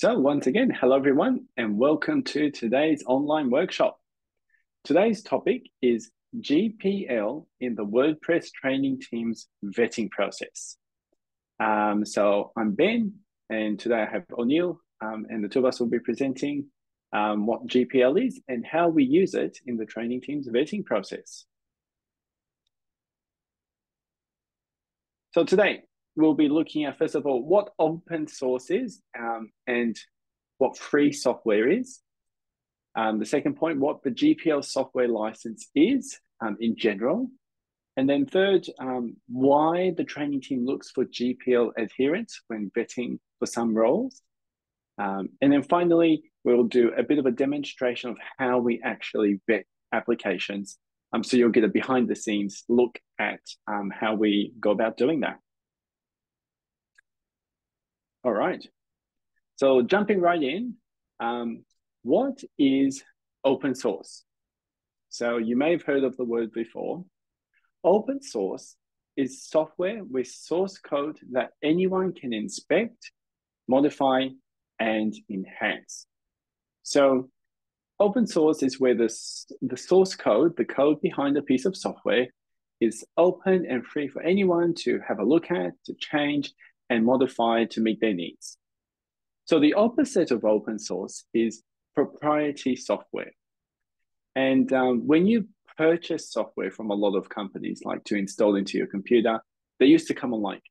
So once again, hello everyone, and welcome to today's online workshop. Today's topic is GPL in the WordPress training team's vetting process. Um, so I'm Ben, and today I have O'Neill, um, and the two of us will be presenting um, what GPL is and how we use it in the training team's vetting process. So today, we'll be looking at, first of all, what open source is um, and what free software is. Um, the second point, what the GPL software license is um, in general. And then third, um, why the training team looks for GPL adherence when vetting for some roles. Um, and then finally, we'll do a bit of a demonstration of how we actually vet applications. Um, so you'll get a behind the scenes look at how we go about doing that. All right. So jumping right in, um, what is open source? So you may have heard of the word before. Open source is software with source code that anyone can inspect, modify, and enhance. So open source is where the, the source code, the code behind a piece of software, is open and free for anyone to have a look at, to change, and modify to meet their needs. So the opposite of open source is proprietary software. And um, when you purchase software from a lot of companies, like to install into your computer, they used to come on like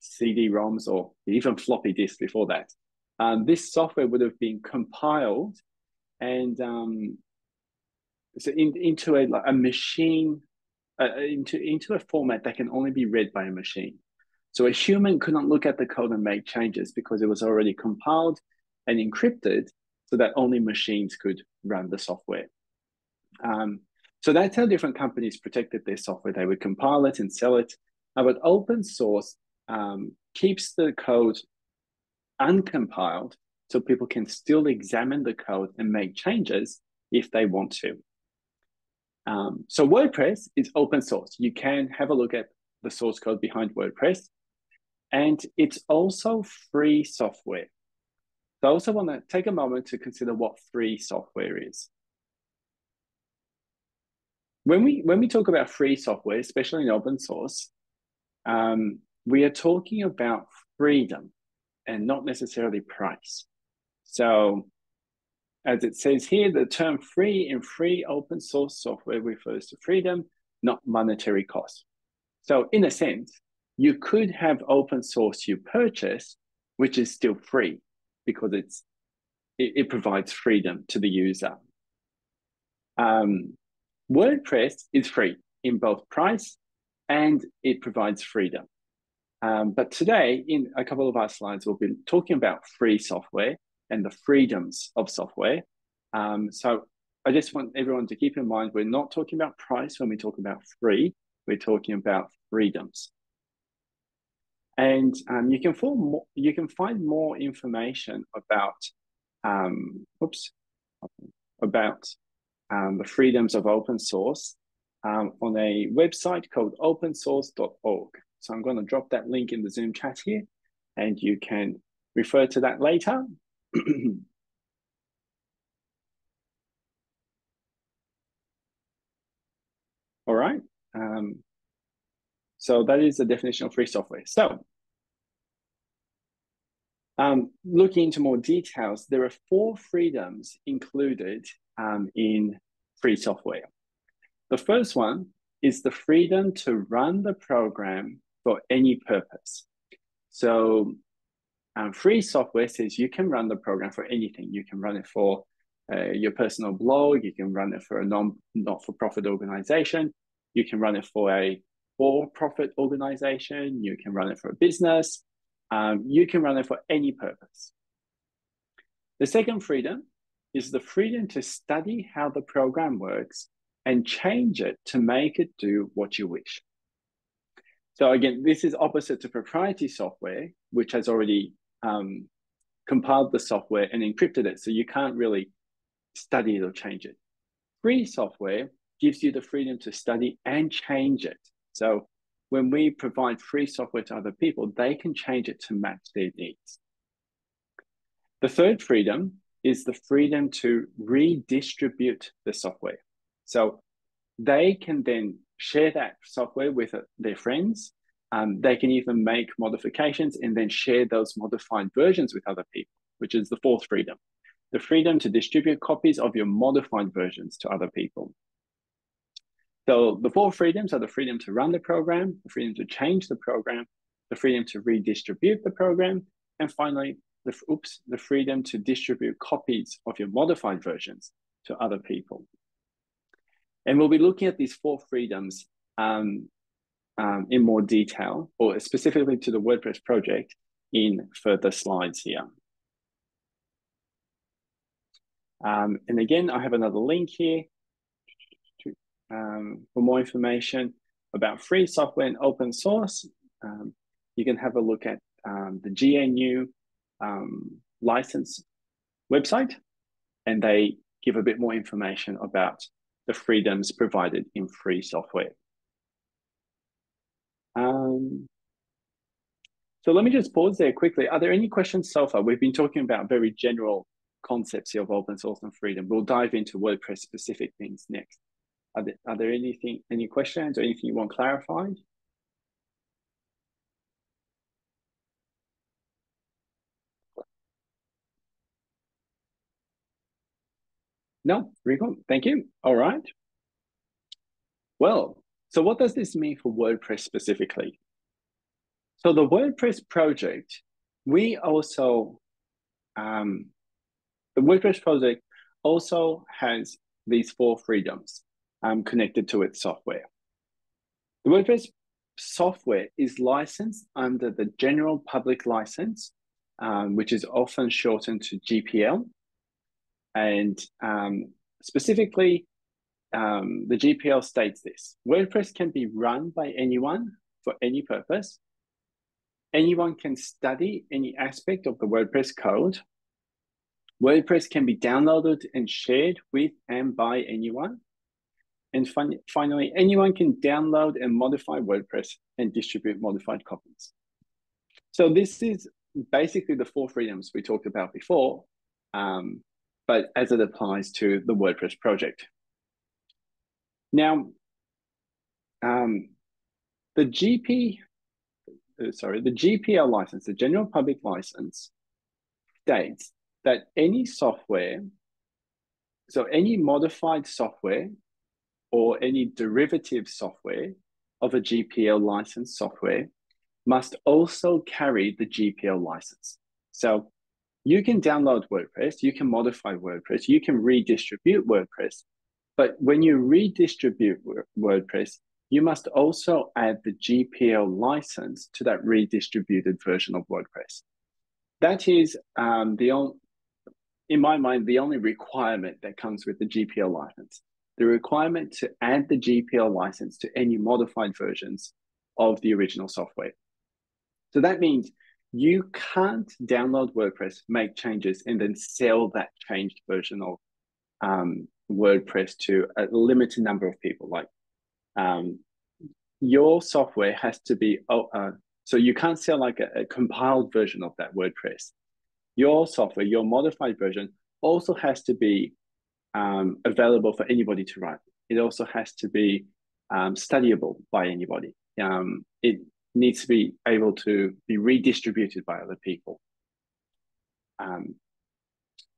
CD-ROMs or even floppy disks before that. Um, this software would have been compiled and um, so in, into a, a machine, uh, into, into a format that can only be read by a machine. So a human couldn't look at the code and make changes because it was already compiled and encrypted so that only machines could run the software. Um, so that's how different companies protected their software. They would compile it and sell it. Uh, but open source um, keeps the code uncompiled so people can still examine the code and make changes if they want to. Um, so WordPress is open source. You can have a look at the source code behind WordPress. And it's also free software. So I also want to take a moment to consider what free software is. When we, when we talk about free software, especially in open source, um, we are talking about freedom and not necessarily price. So as it says here, the term free in free open source software refers to freedom, not monetary cost. So in a sense, you could have open source you purchase, which is still free because it's it, it provides freedom to the user. Um, WordPress is free in both price and it provides freedom. Um, but today, in a couple of our slides, we'll be talking about free software and the freedoms of software. Um, so I just want everyone to keep in mind, we're not talking about price when we talk about free, we're talking about freedoms. And um, you can more, you can find more information about um, oops about um, the freedoms of open source um, on a website called opensource.org. So I'm going to drop that link in the Zoom chat here, and you can refer to that later. All right. Um, so that is the definition of free software. So um, looking into more details, there are four freedoms included um, in free software. The first one is the freedom to run the program for any purpose. So um, free software says you can run the program for anything. You can run it for uh, your personal blog. You can run it for a non not-for-profit organization. You can run it for a for-profit organization, you can run it for a business, um, you can run it for any purpose. The second freedom is the freedom to study how the program works and change it to make it do what you wish. So again, this is opposite to proprietary software, which has already um, compiled the software and encrypted it. So you can't really study it or change it. Free software gives you the freedom to study and change it. So when we provide free software to other people, they can change it to match their needs. The third freedom is the freedom to redistribute the software. So they can then share that software with uh, their friends. Um, they can even make modifications and then share those modified versions with other people, which is the fourth freedom. The freedom to distribute copies of your modified versions to other people. So the four freedoms are the freedom to run the program, the freedom to change the program, the freedom to redistribute the program, and finally, the, oops, the freedom to distribute copies of your modified versions to other people. And we'll be looking at these four freedoms um, um, in more detail, or specifically to the WordPress project in further slides here. Um, and again, I have another link here um, for more information about free software and open source. Um, you can have a look at um, the GNU um, license website, and they give a bit more information about the freedoms provided in free software. Um, so let me just pause there quickly. Are there any questions so far? We've been talking about very general concepts of open source and freedom. We'll dive into WordPress specific things next. Are there, are there anything, any questions or anything you want clarified? No, very. Thank you. All right. Well, so what does this mean for WordPress specifically? So the WordPress project, we also, um, the WordPress project also has these four freedoms um, connected to its software. The WordPress software is licensed under the general public license, um, which is often shortened to GPL. And um, specifically, um, the GPL states this WordPress can be run by anyone for any purpose. Anyone can study any aspect of the WordPress code. WordPress can be downloaded and shared with and by anyone. And fin finally, anyone can download and modify WordPress and distribute modified copies. So this is basically the four freedoms we talked about before. Um, but as it applies to the WordPress project. Now, um, the GP, uh, sorry, the GPL license, the general public license, states that any software, so any modified software or any derivative software of a GPL license software must also carry the GPL license. So you can download WordPress, you can modify WordPress, you can redistribute WordPress. But when you redistribute WordPress, you must also add the GPL license to that redistributed version of WordPress. That is um, the only, in my mind, the only requirement that comes with the GPL license. The requirement to add the GPL license to any modified versions of the original software. So that means you can't download WordPress, make changes, and then sell that changed version of um, WordPress to a limited number of people. Like um, your software has to be, oh, uh, so you can't sell like a, a compiled version of that WordPress. Your software, your modified version, also has to be um, available for anybody to run. It also has to be um, studyable by anybody. Um, it needs to be able to be redistributed by other people. Um,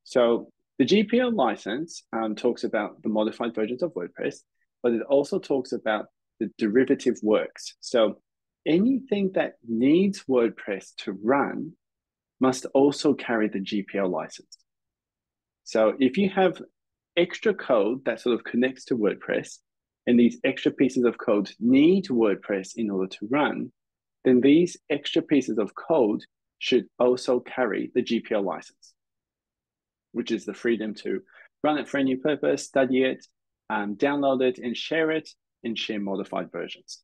so the GPL license um, talks about the modified versions of WordPress, but it also talks about the derivative works. So anything that needs WordPress to run must also carry the GPL license. So if you have extra code that sort of connects to WordPress, and these extra pieces of code need WordPress in order to run, then these extra pieces of code should also carry the GPL license, which is the freedom to run it for any purpose, study it, um, download it, and share it, and share modified versions.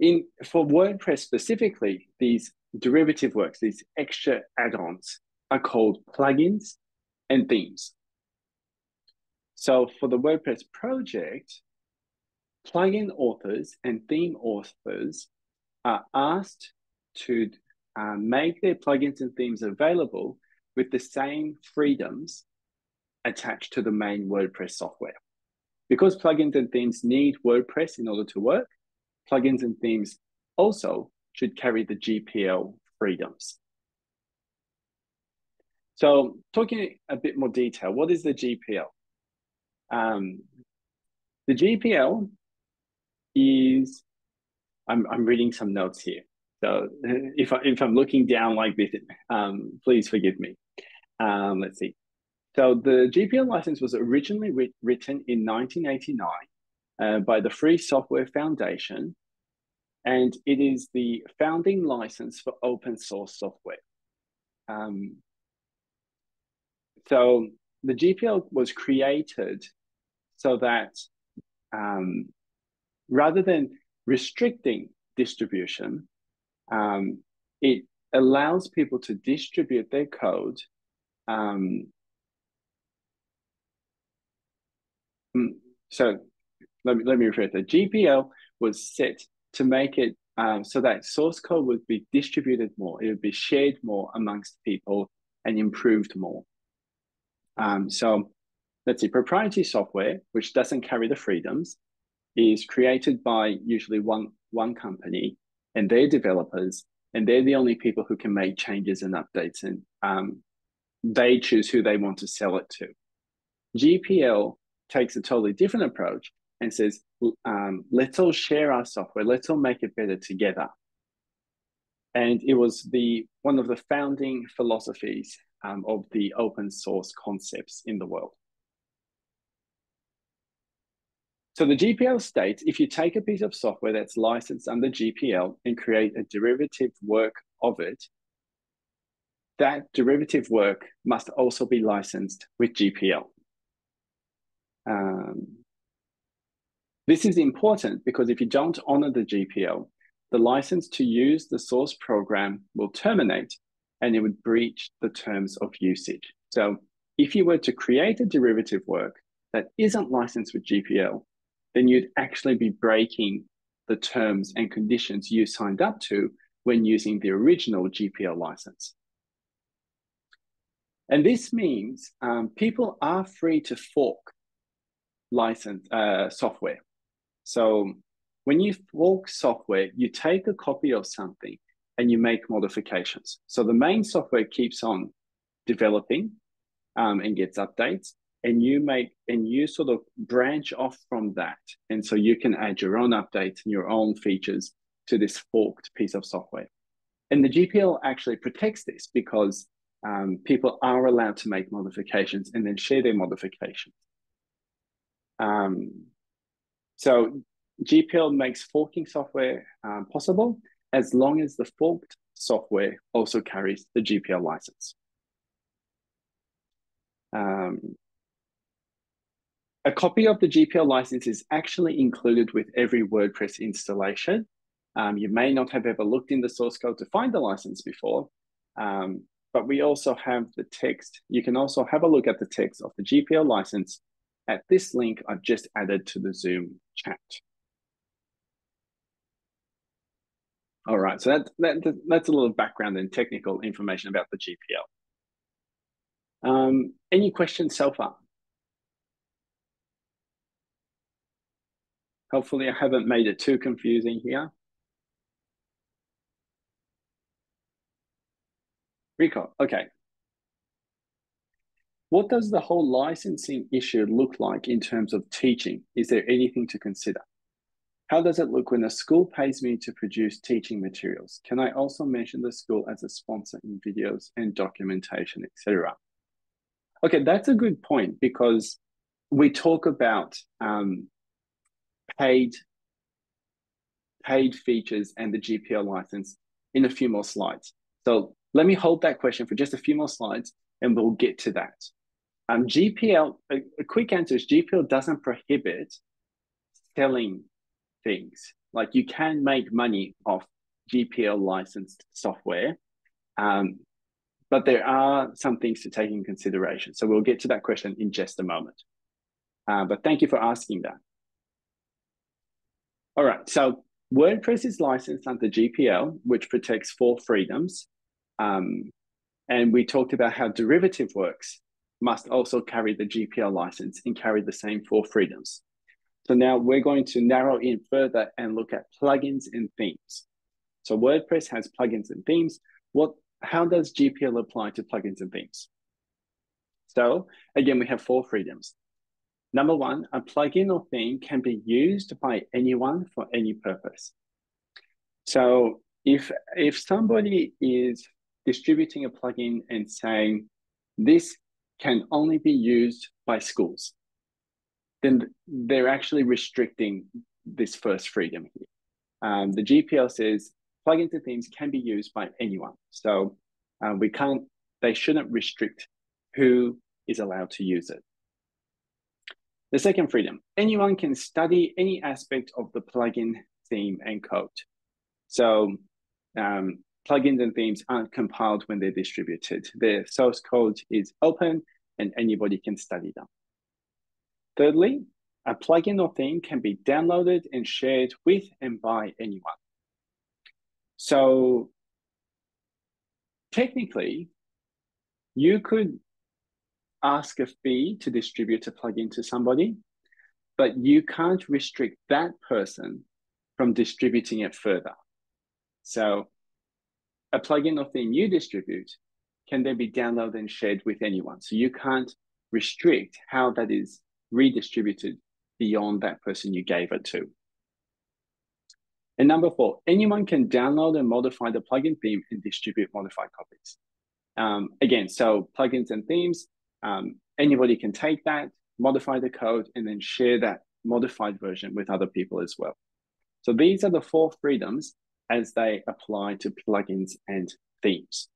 In for WordPress specifically, these derivative works, these extra add-ons, are called plugins and themes. So for the WordPress project, plugin authors and theme authors are asked to um, make their plugins and themes available with the same freedoms attached to the main WordPress software. Because plugins and themes need WordPress in order to work, plugins and themes also should carry the GPL freedoms. So talking a bit more detail, what is the GPL? Um, the GPL is, I'm, I'm reading some notes here. So if, I, if I'm looking down like this, um, please forgive me. Um, let's see. So the GPL license was originally written in 1989 uh, by the Free Software Foundation, and it is the founding license for open source software. Um, so the GPL was created so that um, rather than restricting distribution, um, it allows people to distribute their code um, mm, so let me, let me rephrase that. GPL was set to make it um, so that source code would be distributed more, it would be shared more amongst people and improved more. Um, so let's see, proprietary software, which doesn't carry the freedoms, is created by usually one, one company and their developers, and they're the only people who can make changes and updates, and um, they choose who they want to sell it to. GPL takes a totally different approach and says, um, let's all share our software, let's all make it better together. And it was the one of the founding philosophies um, of the open source concepts in the world. So the GPL states if you take a piece of software that's licensed under GPL and create a derivative work of it, that derivative work must also be licensed with GPL. Um, this is important because if you don't honor the GPL, the license to use the source program will terminate and it would breach the terms of usage. So if you were to create a derivative work that isn't licensed with GPL, then you'd actually be breaking the terms and conditions you signed up to when using the original GPL license. And this means um, people are free to fork license uh, software. So when you fork software, you take a copy of something and you make modifications. So the main software keeps on developing um, and gets updates and you make and you sort of branch off from that. And so you can add your own updates and your own features to this forked piece of software. And the gpl actually protects this because um, people are allowed to make modifications and then share their modifications. Um, so gpl makes forking software um, possible as long as the forked software also carries the gpl license. Um, a copy of the GPL license is actually included with every WordPress installation. Um, you may not have ever looked in the source code to find the license before, um, but we also have the text. You can also have a look at the text of the GPL license at this link I've just added to the Zoom chat. All right, so that, that, that's a little background and technical information about the GPL. Um, any questions so far? Hopefully I haven't made it too confusing here. Rico, okay. What does the whole licensing issue look like in terms of teaching? Is there anything to consider? How does it look when a school pays me to produce teaching materials? Can I also mention the school as a sponsor in videos and documentation, etc.? Okay, that's a good point because we talk about um, paid paid features and the GPL license in a few more slides. So let me hold that question for just a few more slides and we'll get to that. Um, GPL, a, a quick answer is GPL doesn't prohibit selling things. Like you can make money off GPL licensed software, um, but there are some things to take in consideration. So we'll get to that question in just a moment. Uh, but thank you for asking that. All right, so WordPress is licensed under GPL, which protects four freedoms. Um, and we talked about how derivative works must also carry the GPL license and carry the same four freedoms. So now we're going to narrow in further and look at plugins and themes. So WordPress has plugins and themes. What, how does GPL apply to plugins and themes? So again, we have four freedoms. Number one, a plugin or theme can be used by anyone for any purpose. So if, if somebody is distributing a plugin and saying, this can only be used by schools, then they're actually restricting this first freedom here. Um, the GPL says plugins and themes can be used by anyone. So um, we can't, they shouldn't restrict who is allowed to use it. The second freedom, anyone can study any aspect of the plugin, theme, and code. So um, plugins and themes aren't compiled when they're distributed. The source code is open and anybody can study them. Thirdly, a plugin or theme can be downloaded and shared with and by anyone. So technically, you could ask a fee to distribute a plugin to somebody, but you can't restrict that person from distributing it further. So a plugin or theme you distribute can then be downloaded and shared with anyone. So you can't restrict how that is redistributed beyond that person you gave it to. And number four, anyone can download and modify the plugin theme and distribute modified copies. Um, again, so plugins and themes, um, anybody can take that, modify the code, and then share that modified version with other people as well. So these are the four freedoms as they apply to plugins and themes.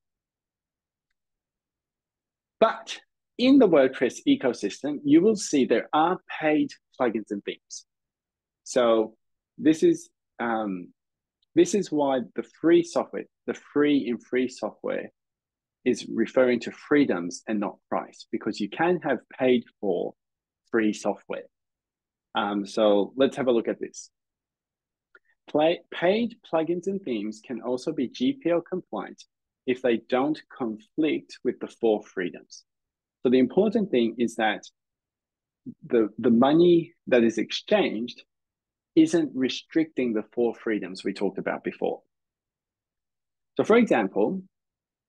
But in the WordPress ecosystem, you will see there are paid plugins and themes. So this is um, this is why the free software, the free and free software, is referring to freedoms and not price because you can have paid for free software. Um, so let's have a look at this. Play, paid plugins and themes can also be GPL compliant if they don't conflict with the four freedoms. So the important thing is that the, the money that is exchanged isn't restricting the four freedoms we talked about before. So for example,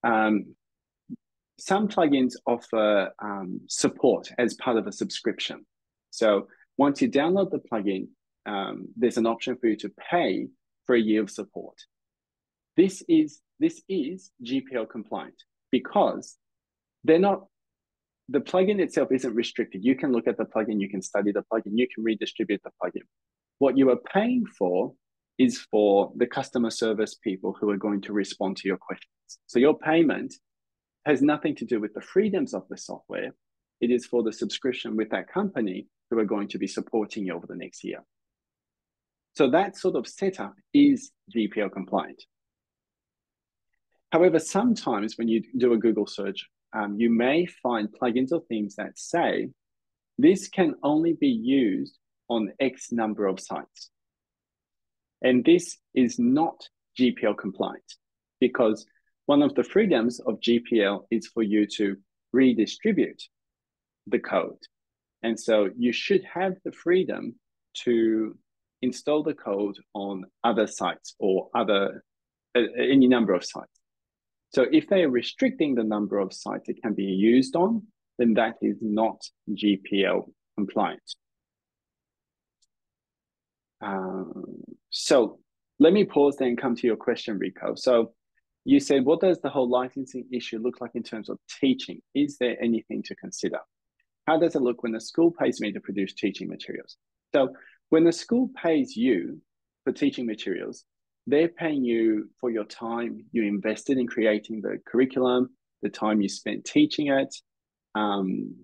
um, some plugins offer um, support as part of a subscription. So once you download the plugin, um, there's an option for you to pay for a year of support. This is this is GPL compliant because they're not the plugin itself isn't restricted. You can look at the plugin, you can study the plugin, you can redistribute the plugin. What you are paying for is for the customer service people who are going to respond to your questions. So your payment has nothing to do with the freedoms of the software. It is for the subscription with that company who are going to be supporting you over the next year. So that sort of setup is GPL compliant. However, sometimes when you do a Google search um, you may find plugins or themes that say this can only be used on X number of sites. And this is not GPL compliant because one of the freedoms of GPL is for you to redistribute the code. And so you should have the freedom to install the code on other sites or other uh, any number of sites. So if they are restricting the number of sites it can be used on, then that is not GPL compliant. Um, so let me pause there and come to your question, Rico. So you said, what does the whole licensing issue look like in terms of teaching? Is there anything to consider? How does it look when the school pays me to produce teaching materials? So when the school pays you for teaching materials, they're paying you for your time you invested in creating the curriculum, the time you spent teaching it. Um,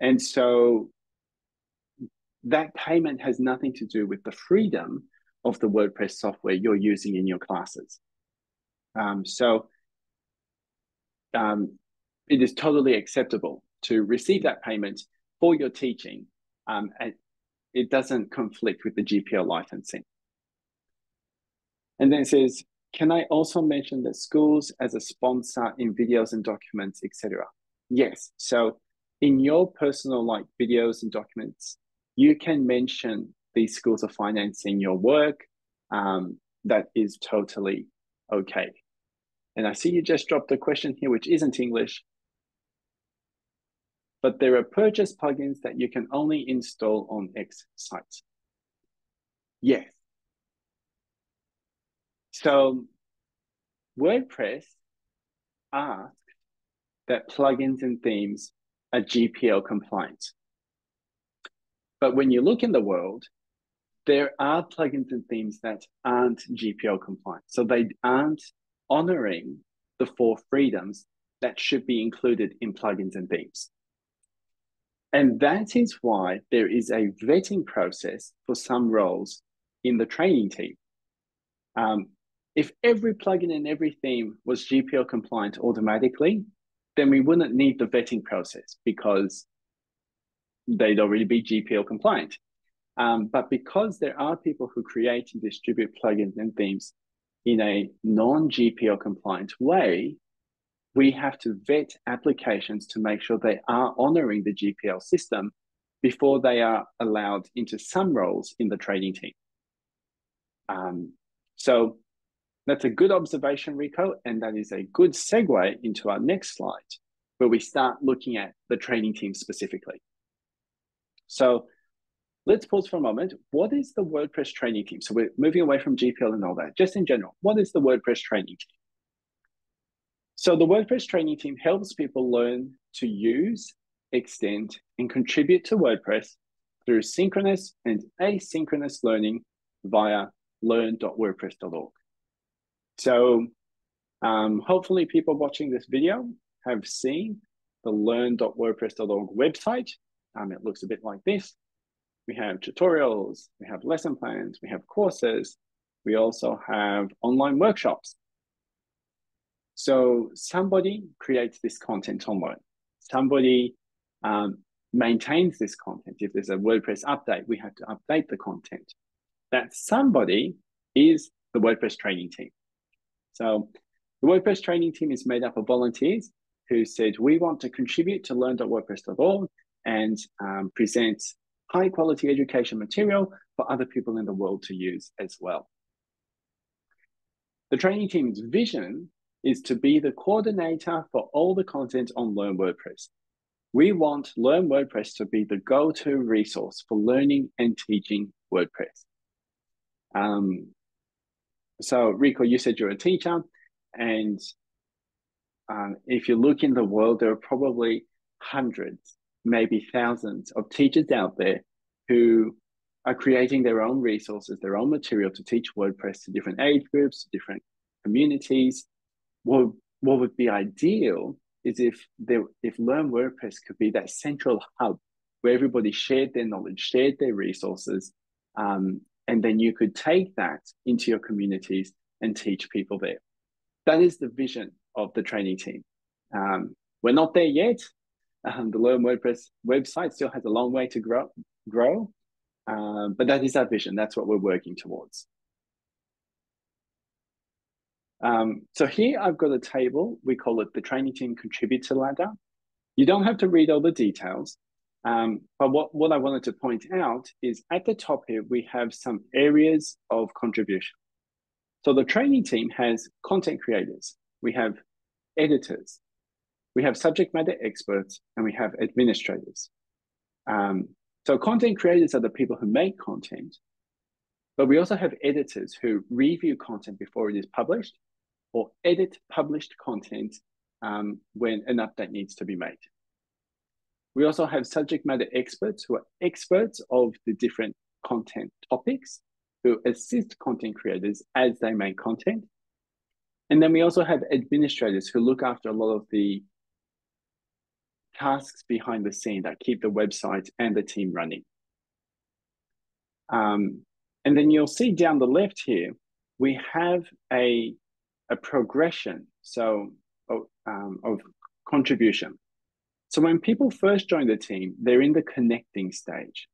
and so that payment has nothing to do with the freedom of the WordPress software you're using in your classes. Um, so um, it is totally acceptable to receive that payment for your teaching. Um, and it doesn't conflict with the GPL licensing. And then it says, can I also mention that schools as a sponsor in videos and documents, etc.? Yes. So in your personal like videos and documents, you can mention these schools are financing your work. Um, that is totally okay. And I see you just dropped a question here, which isn't English. But there are purchase plugins that you can only install on X sites. Yes. So WordPress asks that plugins and themes are GPL compliant. But when you look in the world, there are plugins and themes that aren't GPL compliant. So they aren't honoring the four freedoms that should be included in plugins and themes. And that is why there is a vetting process for some roles in the training team. Um, if every plugin and every theme was GPL compliant automatically, then we wouldn't need the vetting process because they'd already be GPL compliant. Um, but because there are people who create and distribute plugins and themes in a non-GPL compliant way, we have to vet applications to make sure they are honoring the GPL system before they are allowed into some roles in the trading team. Um, so that's a good observation, Rico, and that is a good segue into our next slide, where we start looking at the training team specifically. So let's pause for a moment. What is the WordPress training team? So we're moving away from GPL and all that. Just in general, what is the WordPress training team? So the WordPress training team helps people learn to use, extend, and contribute to WordPress through synchronous and asynchronous learning via learn.wordpress.org. So um, hopefully people watching this video have seen the learn.wordpress.org website. Um, it looks a bit like this. We have tutorials, we have lesson plans, we have courses, we also have online workshops. So somebody creates this content online. Somebody um, maintains this content. If there's a WordPress update, we have to update the content. That somebody is the WordPress training team. So the WordPress training team is made up of volunteers who said, we want to contribute to learn.wordpress.org and um, present high quality education material for other people in the world to use as well. The training team's vision is to be the coordinator for all the content on Learn WordPress. We want Learn WordPress to be the go-to resource for learning and teaching WordPress. Um, so Rico, you said you're a teacher, and um, if you look in the world, there are probably hundreds, maybe thousands of teachers out there who are creating their own resources, their own material to teach WordPress to different age groups, different communities. What, what would be ideal is if there, if Learn WordPress could be that central hub where everybody shared their knowledge, shared their resources, um, and then you could take that into your communities and teach people there. That is the vision of the training team. Um, we're not there yet. Um, the Learn WordPress website still has a long way to grow, grow. Um, but that is our vision. That's what we're working towards. Um, so here I've got a table. We call it the training team contributor ladder. You don't have to read all the details. Um, but what, what I wanted to point out is at the top here, we have some areas of contribution. So the training team has content creators, we have editors, we have subject matter experts, and we have administrators. Um, so content creators are the people who make content, but we also have editors who review content before it is published or edit published content um, when an update needs to be made. We also have subject matter experts who are experts of the different content topics who assist content creators as they make content. And then we also have administrators who look after a lot of the tasks behind the scene that keep the website and the team running. Um, and then you'll see down the left here, we have a, a progression so of, um, of contribution. So when people first join the team, they're in the connecting stage.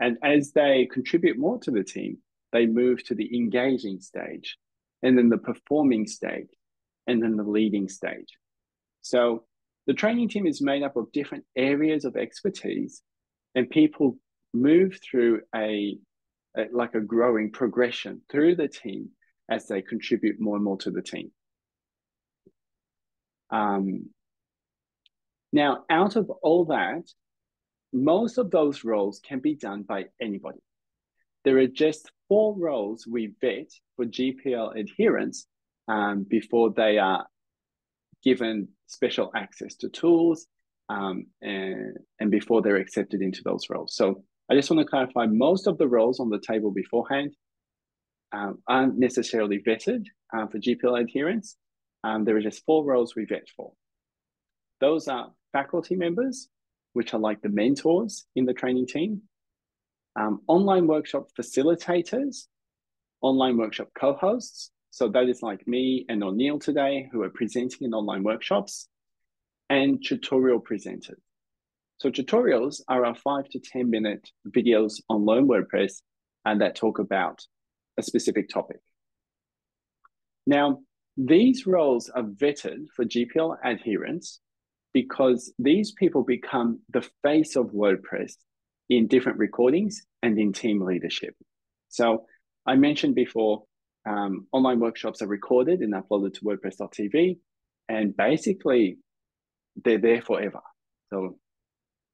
And as they contribute more to the team, they move to the engaging stage, and then the performing stage, and then the leading stage. So the training team is made up of different areas of expertise, and people move through a, a like a growing progression through the team as they contribute more and more to the team. Um, now, out of all that, most of those roles can be done by anybody. There are just four roles we vet for GPL adherence um, before they are given special access to tools um, and, and before they're accepted into those roles. So I just want to clarify most of the roles on the table beforehand um, aren't necessarily vetted uh, for GPL adherence. Um, there are just four roles we vet for. Those are faculty members, which are like the mentors in the training team, um, online workshop facilitators, online workshop co-hosts. So that is like me and O'Neill today, who are presenting in online workshops, and tutorial presenters. So tutorials are our five to 10 minute videos on Learn WordPress and that talk about a specific topic. Now, these roles are vetted for GPL adherence because these people become the face of WordPress in different recordings and in team leadership. So I mentioned before, um, online workshops are recorded and uploaded to WordPress.tv, and basically they're there forever. So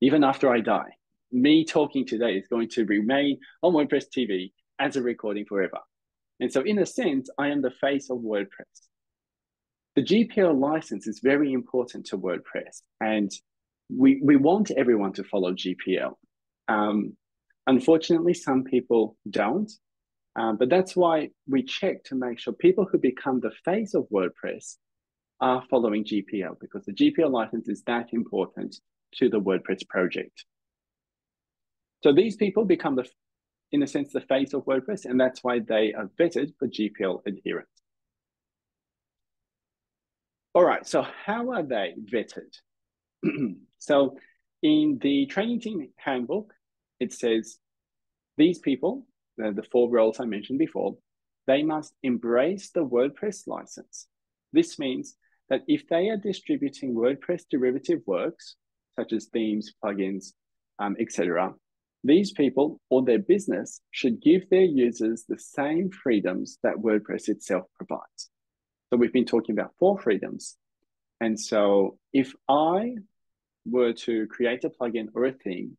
even after I die, me talking today is going to remain on WordPress TV as a recording forever. And so in a sense, I am the face of WordPress. The GPL license is very important to WordPress, and we, we want everyone to follow GPL. Um, unfortunately, some people don't, um, but that's why we check to make sure people who become the face of WordPress are following GPL because the GPL license is that important to the WordPress project. So these people become the, in a sense, the face of WordPress, and that's why they are vetted for GPL adherence. All right, so how are they vetted? so in the training team handbook, it says these people, the, the four roles I mentioned before, they must embrace the WordPress license. This means that if they are distributing WordPress derivative works, such as themes, plugins, um, etc., these people or their business should give their users the same freedoms that WordPress itself provides. So we've been talking about four freedoms. And so if I were to create a plugin or a theme,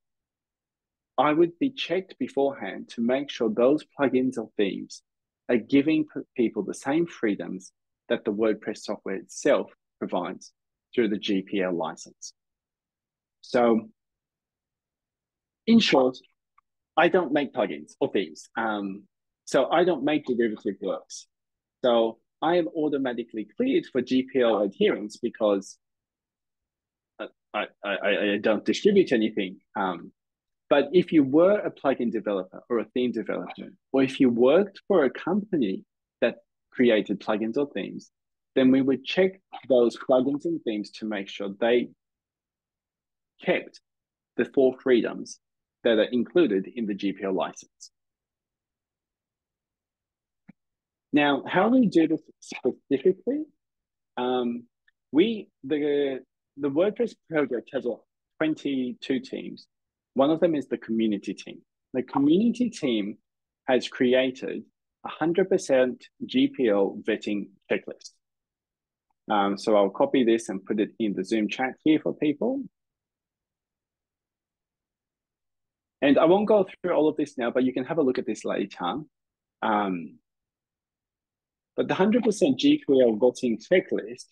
I would be checked beforehand to make sure those plugins or themes are giving people the same freedoms that the WordPress software itself provides through the GPL license. So, in short, I don't make plugins or themes. Um, so I don't make derivative works. So I am automatically cleared for GPL adherence because I, I, I, I don't distribute anything. Um, but if you were a plugin developer or a theme developer, or if you worked for a company that created plugins or themes, then we would check those plugins and themes to make sure they kept the four freedoms that are included in the GPL license. Now, how do we do this specifically, um, we the the WordPress project has 22 teams. One of them is the community team. The community team has created a 100% GPL vetting checklist. Um, so I'll copy this and put it in the Zoom chat here for people. And I won't go through all of this now, but you can have a look at this later. Um, but the 100% GPL vetting checklist,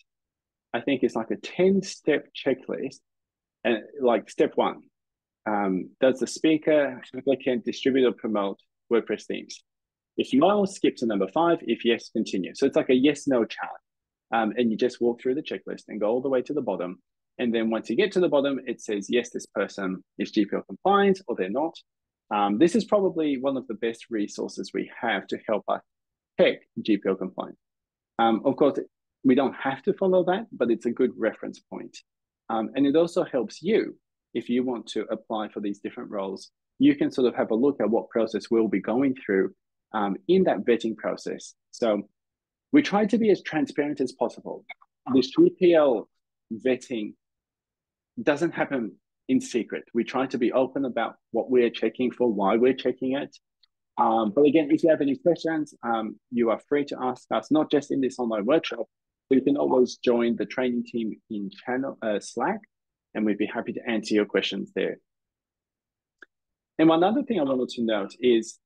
I think is like a 10 step checklist. And like step one, um, does the speaker, applicant, distribute or promote WordPress themes? If no, skip to number five. If yes, continue. So it's like a yes, no chart. Um, and you just walk through the checklist and go all the way to the bottom. And then once you get to the bottom, it says, yes, this person is GPL compliant or they're not. Um, this is probably one of the best resources we have to help us check GPL compliant. Um, of course, we don't have to follow that, but it's a good reference point. Um, and it also helps you if you want to apply for these different roles. You can sort of have a look at what process we'll be going through um, in that vetting process. So we try to be as transparent as possible. This GPL vetting doesn't happen in secret. We try to be open about what we're checking for, why we're checking it. Um, but again, if you have any questions, um, you are free to ask us, not just in this online workshop, but you can always join the training team in channel uh, Slack, and we'd be happy to answer your questions there. And one other thing I wanted to note is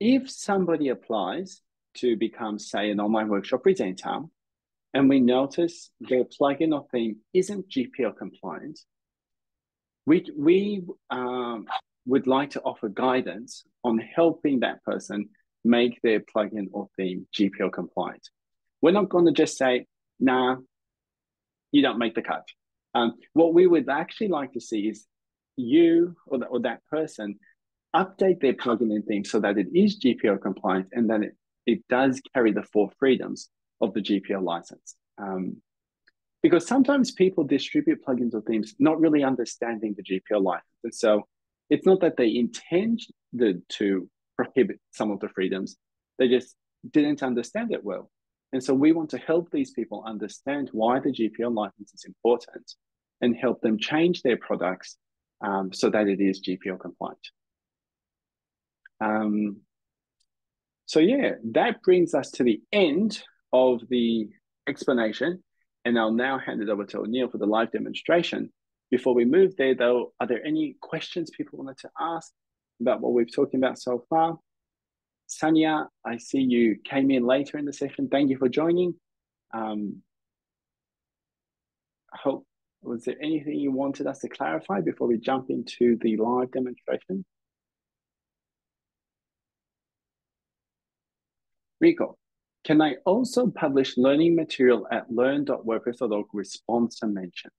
if somebody applies to become, say, an online workshop presenter, and we notice their plugin or theme isn't GPL compliant, we, we um, would like to offer guidance on helping that person make their plugin or theme GPL compliant. We're not going to just say, nah, you don't make the cut. Um, what we would actually like to see is you or, the, or that person update their plugin and theme so that it is GPL compliant and then it, it does carry the four freedoms of the GPL license. Um, because sometimes people distribute plugins or themes not really understanding the GPL license. And so it's not that they intended to prohibit some of the freedoms, they just didn't understand it well. And so we want to help these people understand why the GPL license is important and help them change their products um, so that it is GPL compliant. Um, so yeah, that brings us to the end of the explanation. And I'll now hand it over to O'Neill for the live demonstration. Before we move there though, are there any questions people wanted to ask about what we've talked about so far? Sanya, I see you came in later in the session. Thank you for joining. Um, I hope, was there anything you wanted us to clarify before we jump into the live demonstration? Rico, can I also publish learning material at learn.wordpress.org with sponsor mentions?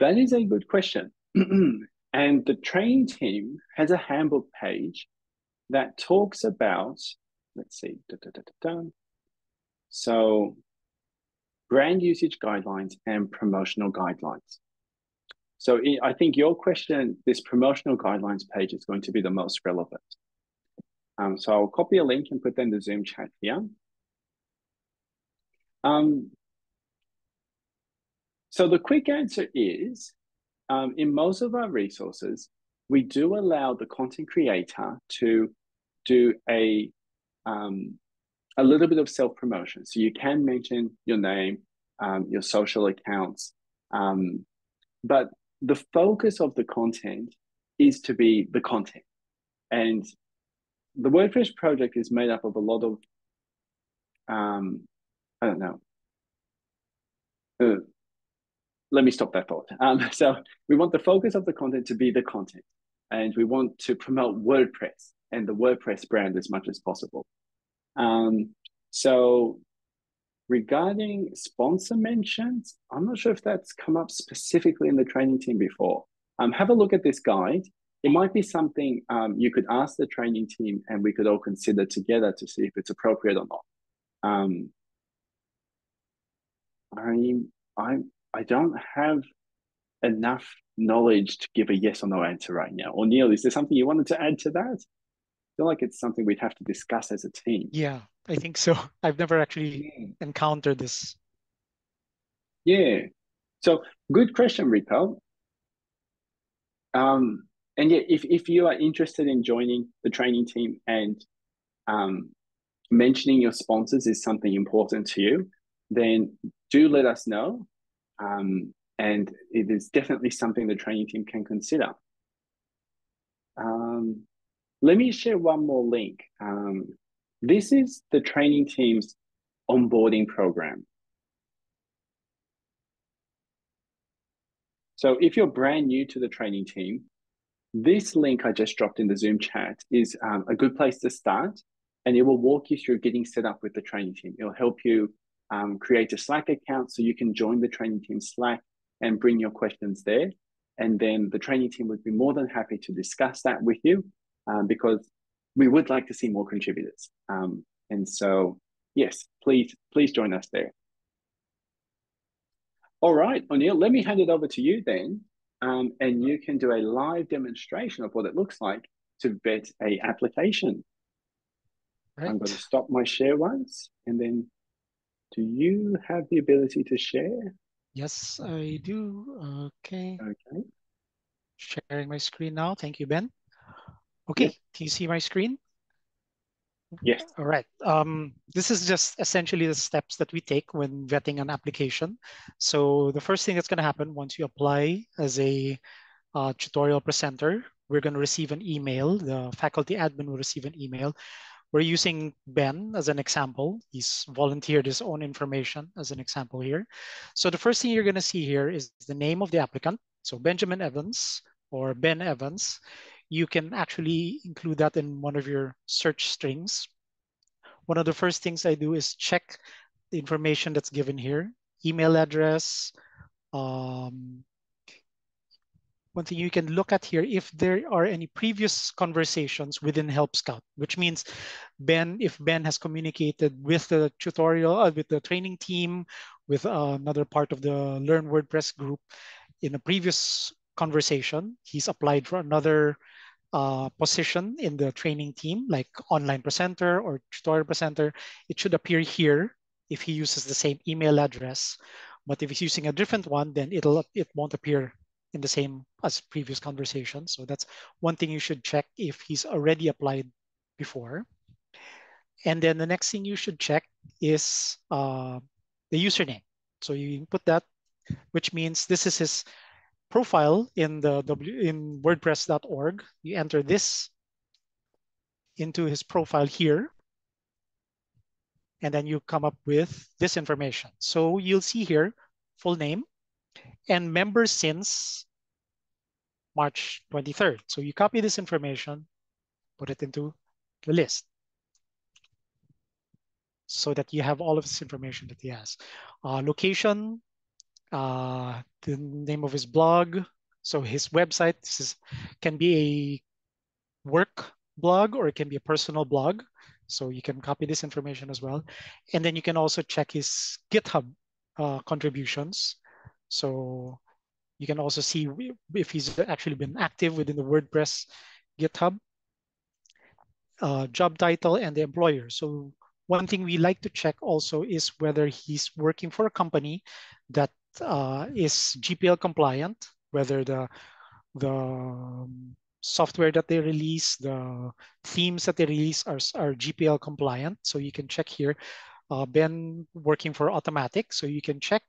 That is a good question. and the training team has a handbook page that talks about, let's see, da, da, da, so brand usage guidelines and promotional guidelines. So I think your question, this promotional guidelines page is going to be the most relevant. Um, so I'll copy a link and put that in the Zoom chat here. Um, so the quick answer is, um, in most of our resources, we do allow the content creator to do a um, a little bit of self promotion. So you can mention your name, um, your social accounts, um, but the focus of the content is to be the content. And the WordPress project is made up of a lot of, um, I don't know. Uh, let me stop that thought. Um, so we want the focus of the content to be the content, and we want to promote WordPress and the WordPress brand as much as possible. Um, so regarding sponsor mentions, I'm not sure if that's come up specifically in the training team before. Um, have a look at this guide it might be something um, you could ask the training team and we could all consider together to see if it's appropriate or not. Um, I, I, I don't have enough knowledge to give a yes or no answer right now. O'Neill, is there something you wanted to add to that? Feel like it's something we'd have to discuss as a team. Yeah, I think so. I've never actually yeah. encountered this. Yeah. So good question, Rico. Um, and yeah, if, if you are interested in joining the training team and um, mentioning your sponsors is something important to you, then do let us know. Um, and it is definitely something the training team can consider. Um, let me share one more link. Um, this is the training team's onboarding program. So if you're brand new to the training team, this link I just dropped in the Zoom chat is um, a good place to start, and it will walk you through getting set up with the training team. It'll help you um, create a Slack account so you can join the training team Slack and bring your questions there. And then the training team would be more than happy to discuss that with you um, because we would like to see more contributors. Um, and so, yes, please, please join us there. All right, O'Neill, let me hand it over to you then um, and you can do a live demonstration of what it looks like to vet a application. Right. I'm going to stop my share once and then do you have the ability to share? Yes, I do. Okay. Okay. Sharing my screen now. Thank you, Ben. Okay, yeah. can you see my screen? Yes. All right. Um, this is just essentially the steps that we take when vetting an application. So the first thing that's going to happen once you apply as a uh, tutorial presenter, we're going to receive an email. The faculty admin will receive an email. We're using Ben as an example. He's volunteered his own information as an example here. So the first thing you're going to see here is the name of the applicant. So Benjamin Evans or Ben Evans you can actually include that in one of your search strings. One of the first things I do is check the information that's given here, email address. Um, one thing you can look at here, if there are any previous conversations within Help Scout, which means Ben, if Ben has communicated with the tutorial, uh, with the training team, with uh, another part of the Learn WordPress group in a previous conversation, he's applied for another uh, position in the training team, like online presenter or tutorial presenter, it should appear here if he uses the same email address. But if he's using a different one, then it'll it won't appear in the same as previous conversation. So that's one thing you should check if he's already applied before. And then the next thing you should check is uh, the username. So you input that, which means this is his profile in the w in WordPress.org. You enter this into his profile here, and then you come up with this information. So you'll see here full name and member since March 23rd. So you copy this information, put it into the list so that you have all of this information that he has. Uh, location, uh, the name of his blog. So his website this is, can be a work blog or it can be a personal blog. So you can copy this information as well. And then you can also check his GitHub uh, contributions. So you can also see if he's actually been active within the WordPress GitHub. Uh, job title and the employer. So one thing we like to check also is whether he's working for a company that uh, is GPL compliant, whether the the um, software that they release, the themes that they release are, are GPL compliant. So you can check here, uh, Ben working for Automattic. So you can check,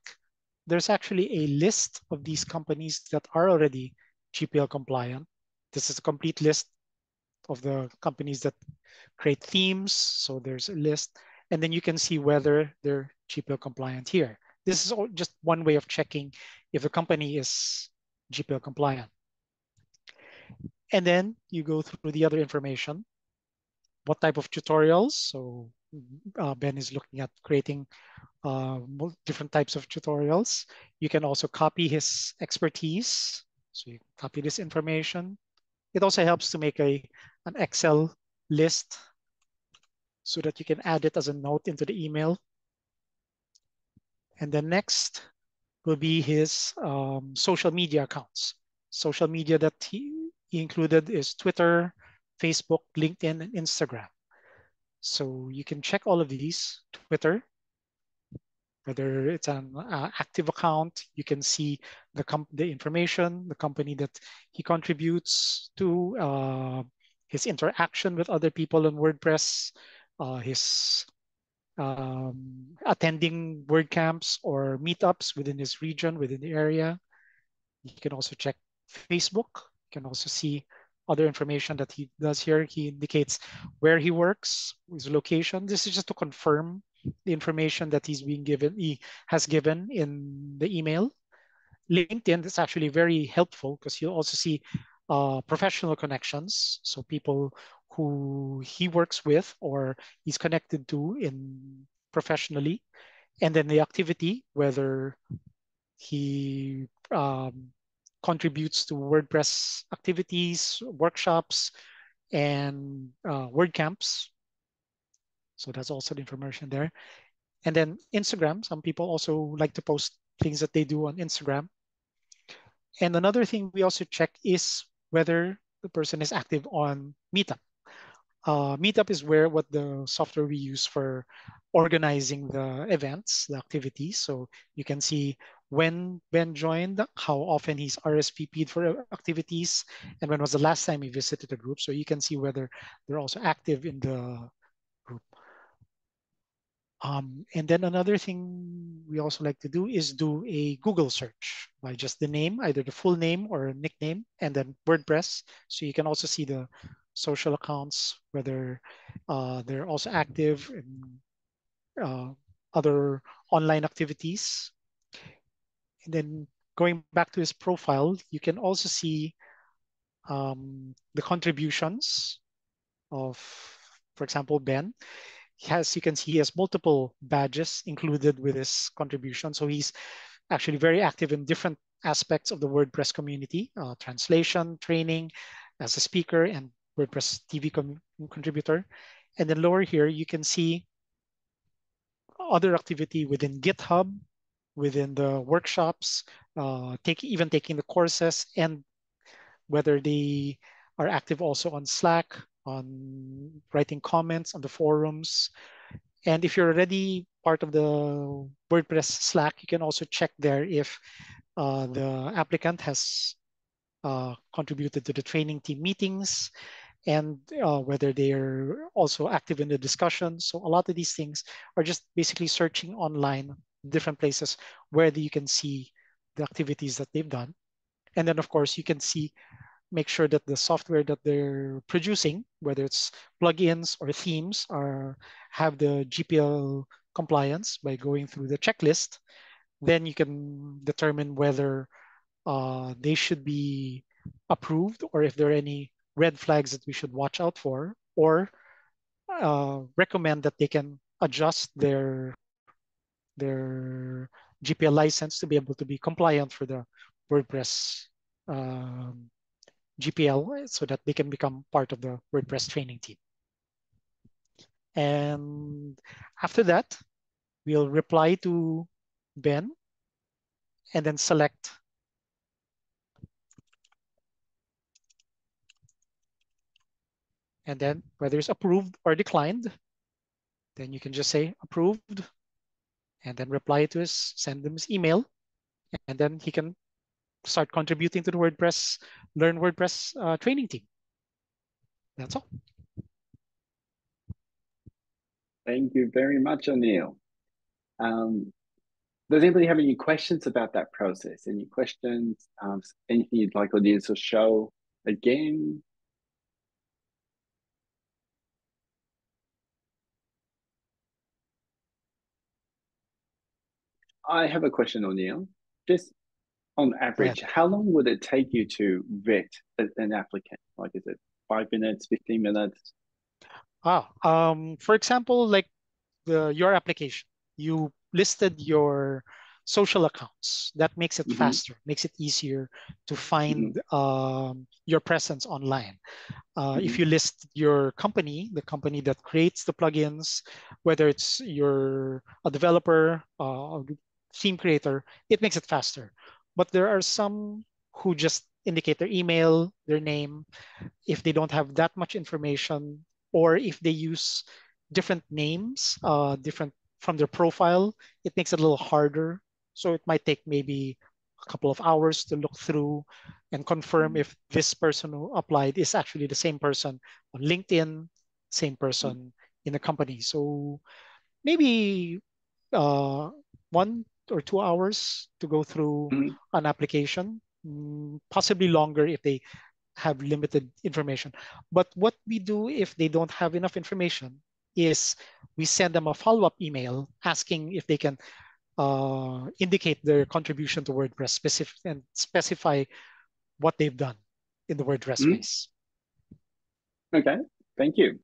there's actually a list of these companies that are already GPL compliant. This is a complete list of the companies that create themes. So there's a list. And then you can see whether they're GPL compliant here. This is just one way of checking if the company is GPL compliant. And then you go through the other information. What type of tutorials? So uh, Ben is looking at creating uh, different types of tutorials. You can also copy his expertise. So you copy this information. It also helps to make a an Excel list so that you can add it as a note into the email. And then next will be his um, social media accounts. Social media that he, he included is Twitter, Facebook, LinkedIn, and Instagram. So you can check all of these. Twitter, whether it's an uh, active account, you can see the, the information, the company that he contributes to, uh, his interaction with other people on WordPress, uh, his um, attending WordCamps or meetups within his region, within the area. You can also check Facebook. You can also see other information that he does here. He indicates where he works, his location. This is just to confirm the information that he's being given, he has given in the email. LinkedIn is actually very helpful because you'll also see uh, professional connections. So people who he works with or he's connected to in professionally, and then the activity, whether he um, contributes to WordPress activities, workshops, and uh, WordCamps. So that's also the information there. And then Instagram, some people also like to post things that they do on Instagram. And another thing we also check is whether the person is active on Meetup. Uh, Meetup is where what the software we use for organizing the events, the activities. So you can see when Ben joined, how often he's RSVP'd for activities, and when was the last time he visited the group. So you can see whether they're also active in the group. Um, and then another thing we also like to do is do a Google search by just the name, either the full name or a nickname, and then WordPress. So you can also see the social accounts, whether uh, they're also active in uh, other online activities. And then going back to his profile, you can also see um, the contributions of, for example, Ben. Has, you can see he has multiple badges included with his contribution. So he's actually very active in different aspects of the WordPress community, uh, translation, training, as a speaker, and WordPress TV contributor. And then lower here, you can see other activity within GitHub, within the workshops, uh, take, even taking the courses, and whether they are active also on Slack, on writing comments on the forums. And if you're already part of the WordPress Slack, you can also check there if uh, the applicant has uh, contributed to the training team meetings and uh, whether they're also active in the discussion. So a lot of these things are just basically searching online, different places where you can see the activities that they've done. And then of course you can see, make sure that the software that they're producing, whether it's plugins or themes are have the GPL compliance by going through the checklist. Then you can determine whether uh, they should be approved or if there are any red flags that we should watch out for or uh, recommend that they can adjust their their GPL license to be able to be compliant for the WordPress um, GPL so that they can become part of the WordPress training team. And after that, we'll reply to Ben and then select and then whether it's approved or declined, then you can just say approved and then reply to us, send them his email, and then he can start contributing to the WordPress, Learn WordPress uh, training team. That's all. Thank you very much, O'Neill. Um, does anybody have any questions about that process? Any questions? Um, anything you'd like O'Neill to show again? I have a question, O'Neill. Just on average, how long would it take you to vet an applicant? Like, is it five minutes, 15 minutes? Ah, um, for example, like the your application, you listed your social accounts. That makes it mm -hmm. faster, makes it easier to find mm -hmm. um, your presence online. Uh, mm -hmm. If mm-hmm. you list your company, the company that creates the plugins, whether it's you're a developer, uh, theme creator, it makes it faster. But there are some who just indicate their email, their name. If they don't have that much information, or if they use different names, uh, different from their profile, it makes it a little harder. So it might take maybe a couple of hours to look through and confirm if this person who applied is actually the same person on LinkedIn, same person in the company. So maybe uh, one or two hours to go through mm-hmm. an application, mm, possibly longer if they have limited information. But what we do if they don't have enough information is we send them a follow-up email asking if they can uh, indicate their contribution to WordPress specific and specify what they've done in the WordPress mm-hmm. space. Okay, thank you.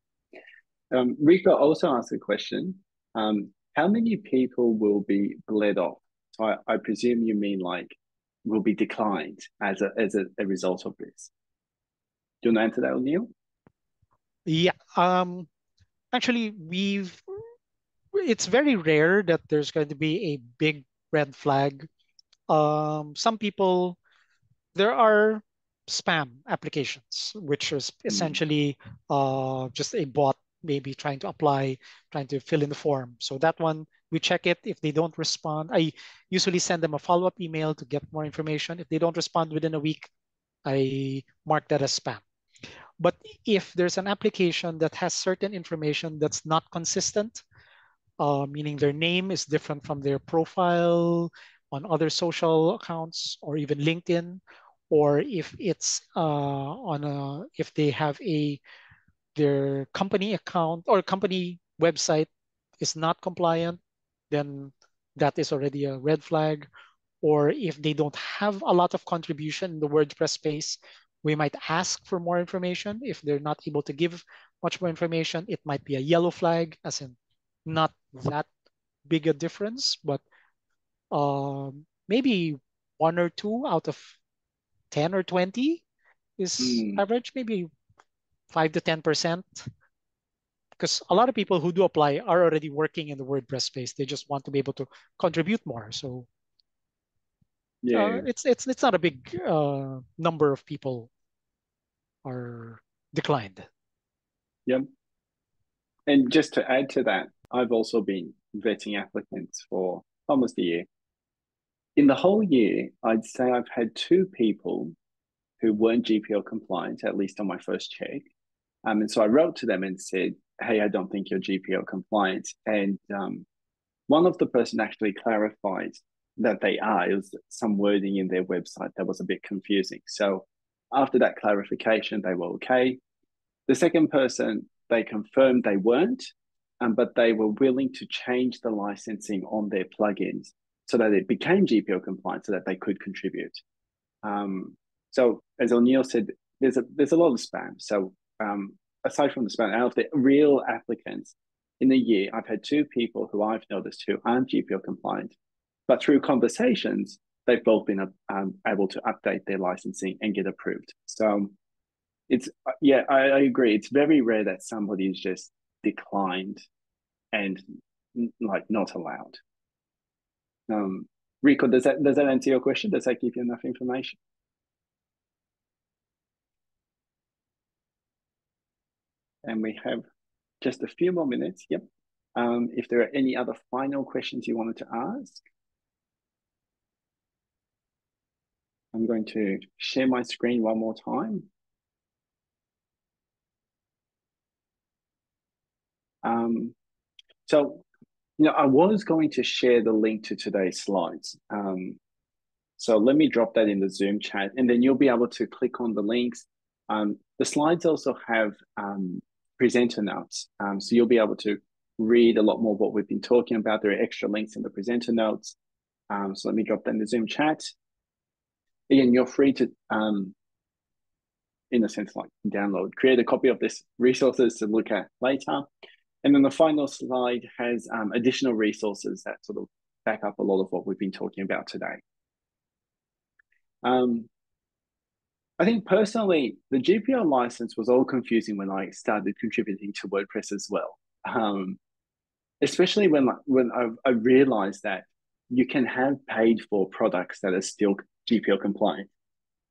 Um, Rico also asked a question. Um, how many people will be bled off? So I, I presume you mean like will be declined as a as a, a result of this. Do you want to answer that, O'Neill? Yeah. Um actually we've it's very rare that there's going to be a big red flag. Um some people there are spam applications, which is Hmm. essentially uh, just a bot maybe trying to apply, trying to fill in the form. So that one, we check it. If they don't respond, I usually send them a follow-up email to get more information. If they don't respond within a week, I mark that as spam. But if there's an application that has certain information that's not consistent, uh, meaning their name is different from their profile on other social accounts or even LinkedIn, or if it's uh, on a, if they have a, their company account or company website is not compliant, then that is already a red flag. Or if they don't have a lot of contribution in the WordPress space, we might ask for more information. If they're not able to give much more information, it might be a yellow flag, as in not that big a difference, but um, maybe one or two out of 10 or 20 is Mm. average, maybe 5 to 10%. Because a lot of people who do apply are already working in the WordPress space. They just want to be able to contribute more. So Yeah. uh, it's it's it's not a big uh, number of people are declined. Yep. And just to add to that, I've also been vetting applicants for almost a year. In the whole year, I'd say I've had two people who weren't GPL compliant, at least on my first check. Um, and so I wrote to them and said, Hey, I don't think you're GPL compliant. And um, one of the person actually clarified that they are. It was some wording in their website that was a bit confusing. So after that clarification, they were okay. The second person, they confirmed they weren't, um, but they were willing to change the licensing on their plugins so that it became GPL compliant so that they could contribute. Um, so as O'Neill said, there's a there's a lot of spam. So um, aside from the spam, out the real applicants in a year, I've had two people who I've noticed who aren't GPL compliant, but through conversations, they've both been um, able to update their licensing and get approved. So it's yeah, I, I agree. It's very rare that somebody is just declined and like not allowed. Um, Rico, does that does that answer your question? Does that give you enough information? And we have just a few more minutes. Yep. Um, if there are any other final questions you wanted to ask, I'm going to share my screen one more time. Um, so, you know, I was going to share the link to today's slides. Um, so let me drop that in the Zoom chat, and then you'll be able to click on the links. Um, the slides also have um, presenter notes, um, so you'll be able to read a lot more what we've been talking about. There are extra links in the presenter notes. Um, so let me drop that in the Zoom chat. Again, you're free to, um, in a sense, like download, create a copy of this resources to look at later. And then the final slide has um, additional resources that sort of back up a lot of what we've been talking about today. Um, I think personally, the GPL license was all confusing when I started contributing to WordPress as well. Um, especially when when I, I realized that you can have paid for products that are still GPL compliant.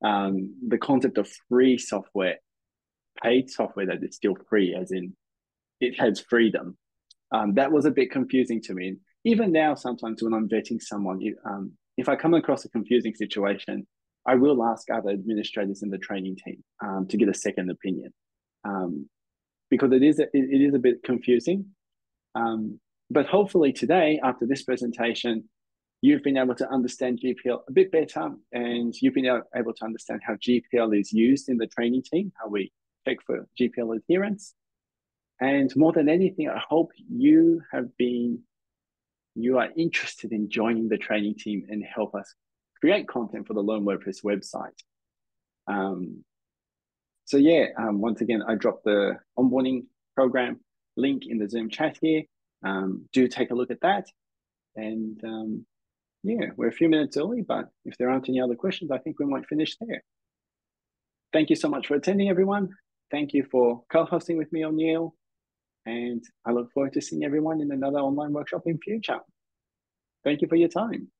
Um, the concept of free software, paid software that is still free, as in it has freedom. Um, that was a bit confusing to me. Even now, sometimes when I'm vetting someone, um, if I come across a confusing situation, I will ask other administrators in the training team um, to get a second opinion um, because it is a, it is a bit confusing. Um, but hopefully today, after this presentation, you've been able to understand GPL a bit better, and you've been able to understand how GPL is used in the training team, how we check for GPL adherence. And more than anything, I hope you have been, you are interested in joining the training team and help us create content for the Learn WordPress website. Um, so yeah, um, once again, I dropped the onboarding program link in the Zoom chat here. Um, do take a look at that. And um, yeah, we're a few minutes early, but if there aren't any other questions, I think we might finish there. Thank you so much for attending, everyone. Thank you for co-hosting with me, O'Neill. And I look forward to seeing everyone in another online workshop in future. Thank you for your time.